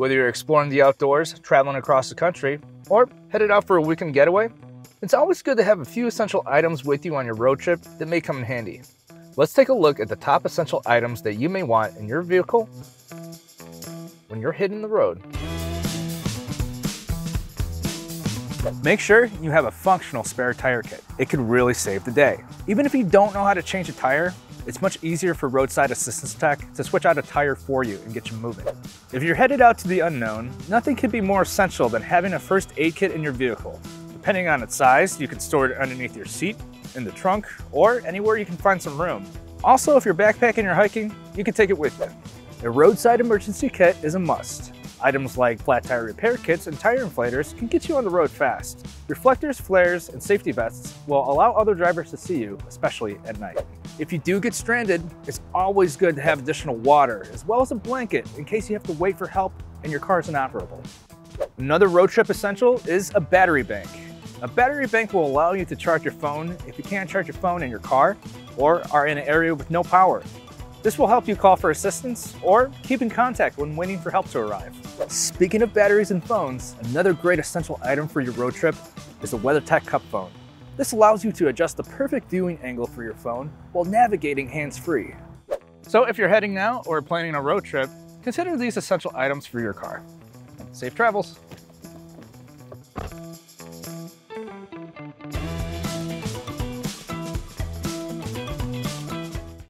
Whether you're exploring the outdoors, traveling across the country, or headed out for a weekend getaway, it's always good to have a few essential items with you on your road trip that may come in handy. Let's take a look at the top essential items that you may want in your vehicle when you're hitting the road. Make sure you have a functional spare tire kit. It could really save the day. Even if you don't know how to change a tire, it's much easier for roadside assistance tech to switch out a tire for you and get you moving. If you're headed out to the unknown, nothing could be more essential than having a first aid kit in your vehicle. Depending on its size, you can store it underneath your seat, in the trunk, or anywhere you can find some room. Also, if you're backpacking or hiking, you can take it with you. A roadside emergency kit is a must. Items like flat tire repair kits and tire inflators can get you on the road fast. Reflectors, flares, and safety vests will allow other drivers to see you, especially at night. If you do get stranded, it's always good to have additional water, as well as a blanket in case you have to wait for help and your car is inoperable. Another road trip essential is a battery bank. A battery bank will allow you to charge your phone if you can't charge your phone in your car or are in an area with no power. This will help you call for assistance or keep in contact when waiting for help to arrive. Speaking of batteries and phones, another great essential item for your road trip is the WeatherTech Cup Phone. This allows you to adjust the perfect viewing angle for your phone while navigating hands-free. So if you're heading now or planning a road trip, consider these essential items for your car. Safe travels!